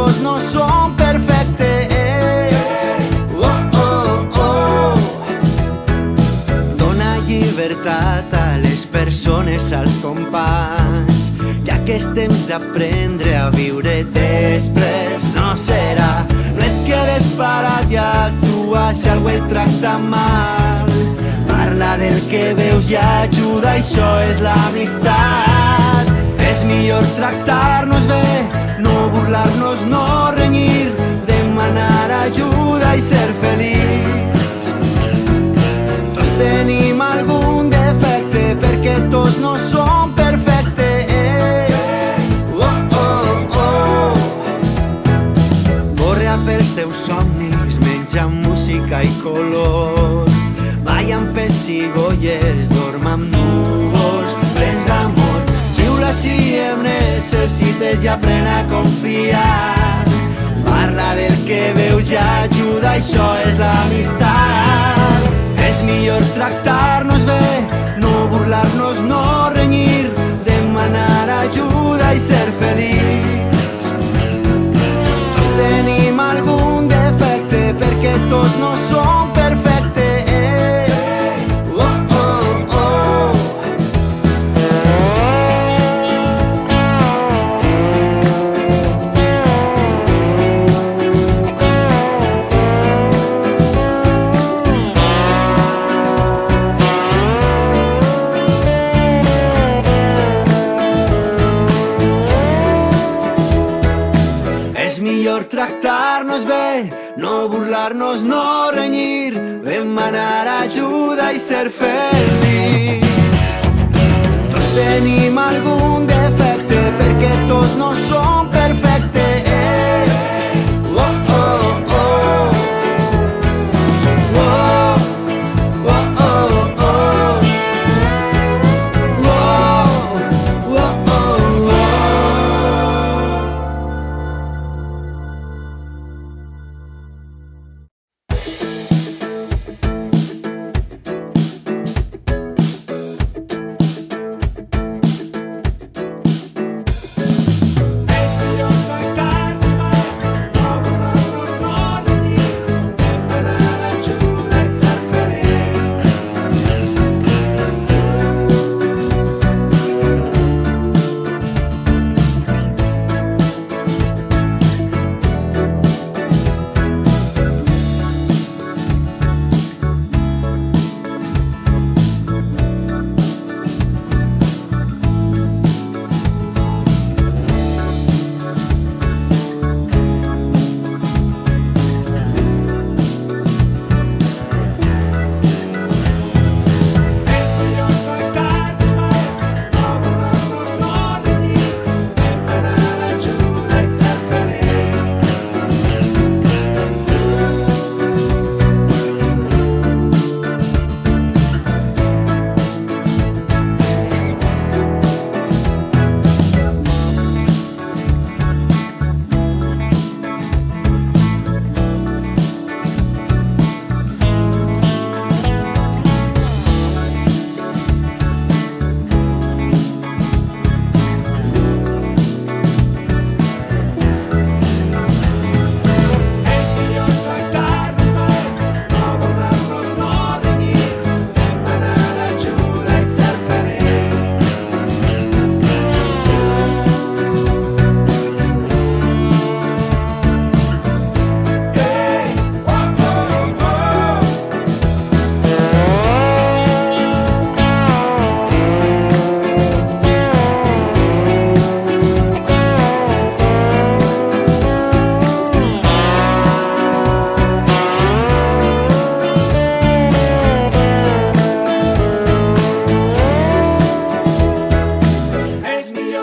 tots no som perfectes. Oh, oh, oh. Dona llibertat a les persones, als companys, ja que és temps d'aprendre a viure després. No serà, no et quedes parat i actua si algú et tracta mal. Parla del que veus i ajuda, això és l'amistat. És millor tractar-nos bé, burlar-nos, no renyir, demanar ajuda i ser feliç. Tots tenim algun defecte perquè tots no som apren a confiar. Parla del que veus i ajuda, això és l'amistat. És millor tractar-nos bé, no burlar-nos, no renyir, demanar ajuda i ser feliç. És millor tractar-nos bé, no burlar-nos, no renyir, demanar ajuda i ser feliç. Tots tenim algun defecte perquè tots no som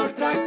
És